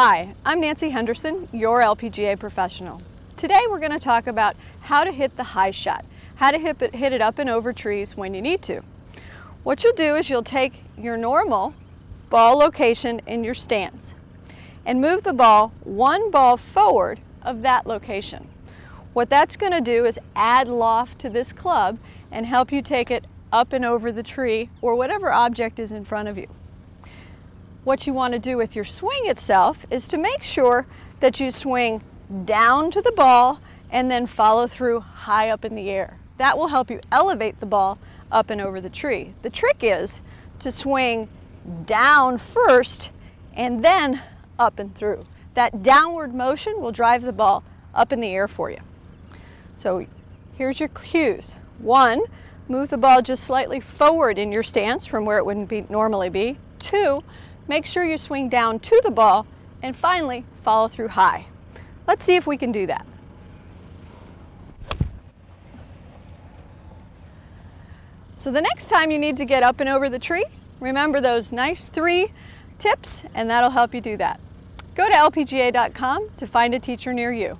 Hi, I'm Nancy Henderson, your LPGA professional. Today we're going to talk about how to hit the high shot, how to hit it, hit it up and over trees when you need to. What you'll do is you'll take your normal ball location in your stance and move the ball one ball forward of that location. What that's going to do is add loft to this club and help you take it up and over the tree or whatever object is in front of you what you want to do with your swing itself is to make sure that you swing down to the ball and then follow through high up in the air. That will help you elevate the ball up and over the tree. The trick is to swing down first and then up and through. That downward motion will drive the ball up in the air for you. So here's your cues. One, move the ball just slightly forward in your stance from where it wouldn't be normally be. Two, Make sure you swing down to the ball and finally follow through high. Let's see if we can do that. So the next time you need to get up and over the tree, remember those nice three tips and that'll help you do that. Go to lpga.com to find a teacher near you.